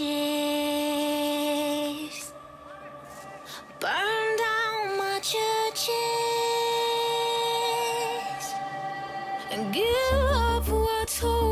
churches. Burn down my churches and give up what's holy.